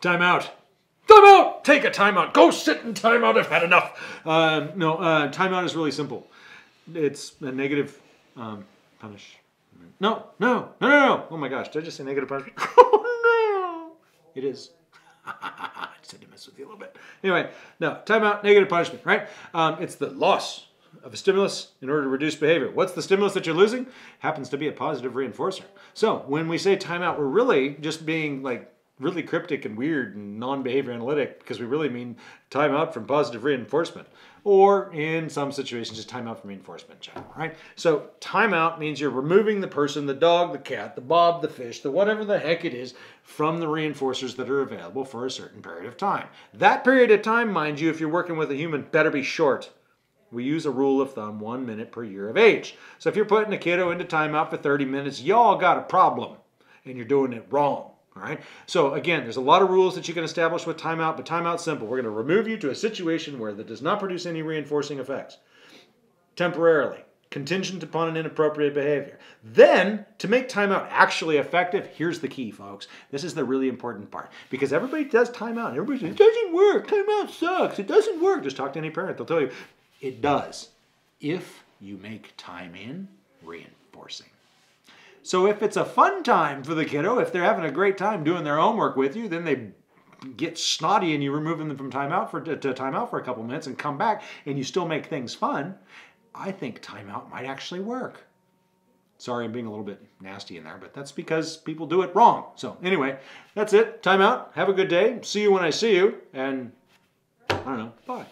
Time out. Time out. Take a timeout. Go sit in timeout. I've had enough. Um, no, uh, timeout is really simple. It's a negative um, punish. No, no, no, no, no. Oh my gosh, did I just say negative punishment? Oh no. It is. I just had to mess with you a little bit. Anyway, no, timeout, negative punishment, right? Um, it's the loss of a stimulus in order to reduce behavior. What's the stimulus that you're losing? Happens to be a positive reinforcer. So when we say timeout, we're really just being like really cryptic and weird and non-behavior analytic because we really mean timeout from positive reinforcement or in some situations just timeout from reinforcement right? So timeout means you're removing the person, the dog, the cat, the bob, the fish, the whatever the heck it is from the reinforcers that are available for a certain period of time. That period of time, mind you, if you're working with a human, better be short. We use a rule of thumb, one minute per year of age. So if you're putting a kiddo into timeout for 30 minutes, y'all got a problem and you're doing it wrong. All right. So again, there's a lot of rules that you can establish with timeout, but timeout's simple. We're going to remove you to a situation where that does not produce any reinforcing effects temporarily, contingent upon an inappropriate behavior. Then, to make timeout actually effective, here's the key, folks. This is the really important part because everybody does timeout. Everybody says it doesn't work. Timeout sucks. It doesn't work. Just talk to any parent; they'll tell you it does if you make time in reinforcing. So if it's a fun time for the kiddo, if they're having a great time doing their homework with you, then they get snotty and you remove them from timeout for to timeout for a couple minutes and come back and you still make things fun. I think timeout might actually work. Sorry, I'm being a little bit nasty in there, but that's because people do it wrong. So anyway, that's it. Timeout. Have a good day. See you when I see you. And I don't know. Bye.